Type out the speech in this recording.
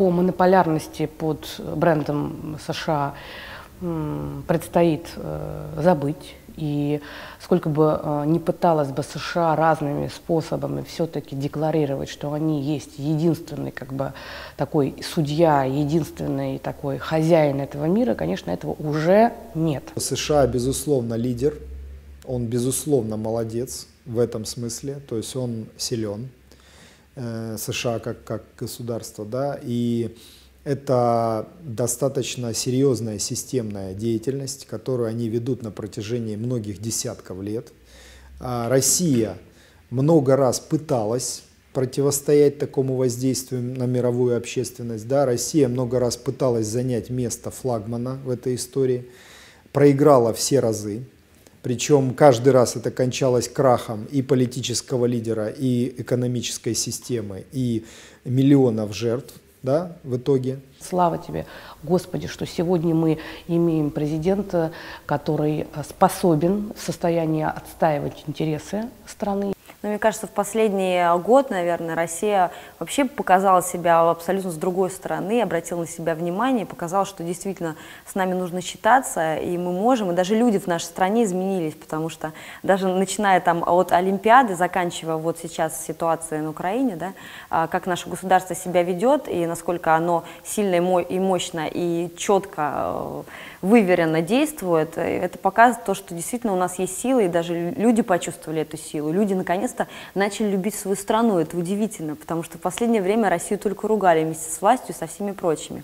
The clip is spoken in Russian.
о монополярности под брендом США предстоит э, забыть. И сколько бы э, ни пыталась бы США разными способами все-таки декларировать, что они есть единственный как бы такой судья, единственный такой хозяин этого мира, конечно, этого уже нет. США, безусловно, лидер, он, безусловно, молодец в этом смысле, то есть он силен, э, США как, как государство, да, и это достаточно серьезная системная деятельность, которую они ведут на протяжении многих десятков лет. А Россия много раз пыталась противостоять такому воздействию на мировую общественность. Да, Россия много раз пыталась занять место флагмана в этой истории, проиграла все разы. Причем каждый раз это кончалось крахом и политического лидера, и экономической системы, и миллионов жертв да, в итоге. Слава тебе, Господи, что сегодня мы имеем президента, который способен в состоянии отстаивать интересы страны. Но мне кажется, в последний год, наверное, Россия вообще показала себя абсолютно с другой стороны, обратила на себя внимание, показала, что действительно с нами нужно считаться, и мы можем, и даже люди в нашей стране изменились, потому что даже начиная там от Олимпиады, заканчивая вот сейчас ситуацией на Украине, да, а, как наше государство себя ведет, и насколько оно сильно и мощно, и четко э, выверенно действует, это показывает то, что действительно у нас есть силы, и даже люди почувствовали эту силу. Люди наконец-то начали любить свою страну. Это удивительно, потому что в последнее время Россию только ругали вместе с властью и со всеми прочими.